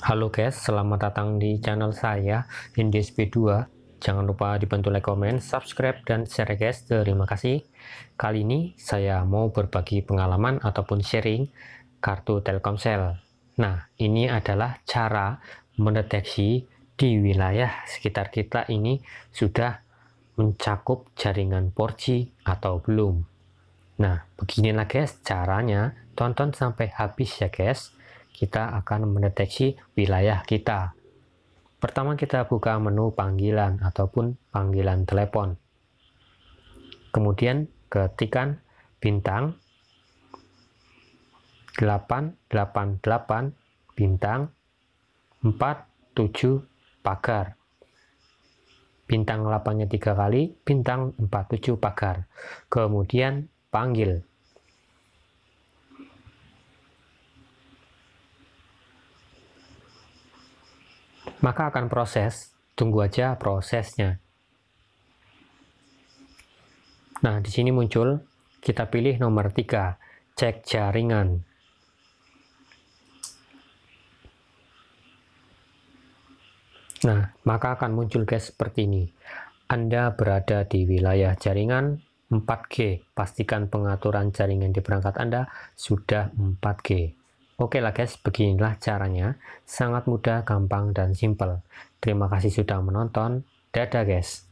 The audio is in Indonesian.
Halo guys, selamat datang di channel saya IndSP2 Jangan lupa dibantu like, comment, subscribe, dan share guys. Terima kasih. Kali ini saya mau berbagi pengalaman ataupun sharing kartu Telkomsel. Nah, ini adalah cara mendeteksi di wilayah sekitar kita ini sudah mencakup jaringan 4G atau belum. Nah, beginilah guys caranya. Tonton sampai habis ya guys kita akan mendeteksi wilayah kita. Pertama kita buka menu panggilan ataupun panggilan telepon. Kemudian ketikan bintang 888 bintang 47 pagar. Bintang 8-nya tiga kali, bintang 47 pagar. Kemudian panggil maka akan proses, tunggu aja prosesnya. Nah, di sini muncul, kita pilih nomor 3, cek jaringan. Nah, maka akan muncul guys seperti ini. Anda berada di wilayah jaringan 4G. Pastikan pengaturan jaringan di perangkat Anda sudah 4G. Oke lah guys, beginilah caranya. Sangat mudah, gampang, dan simple. Terima kasih sudah menonton. Dadah guys.